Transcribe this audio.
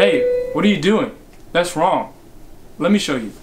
Hey, what are you doing? That's wrong. Let me show you.